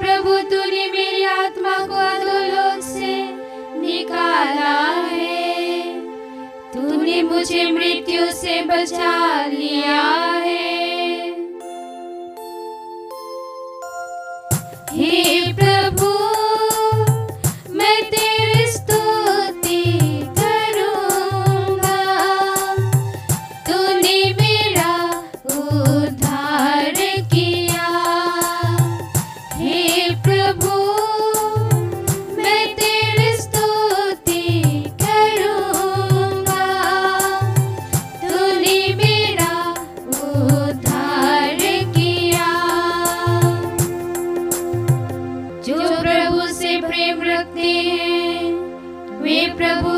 प्रभु, तूने मेरी आत्मा को अधोलोक से निकाला है। तूने मुझे मृत्यु से बचा लिया है।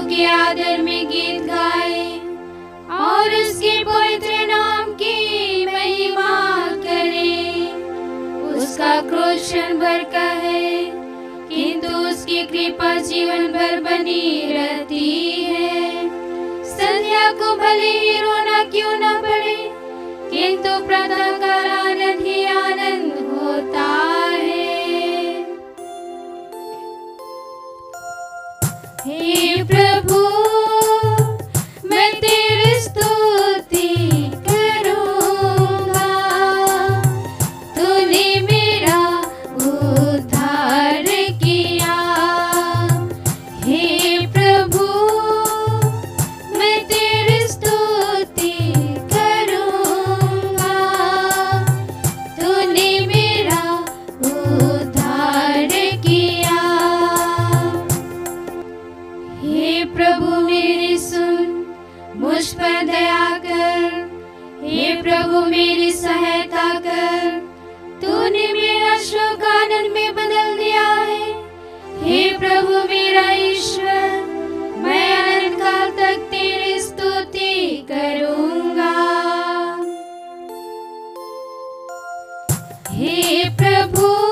के आदर में गीत गाए और उसके पवित्र नाम की महिमा करें। उसका क्रोध क्षण भर का है, किंतु उसकी कृपा जीवन भर बनी रहती है। संध्या को भले ही रोना क्यों ना पड़े, किंतु प्रातः करा मुझ पर दया कर हे प्रभु, मेरी सहायता कर। तूने मेरा शोक आनंद में बदल दिया है। हे प्रभु, मेरा ईश्वर, मैं अनंत काल तक तेरी स्तुति करूँगा। हे प्रभु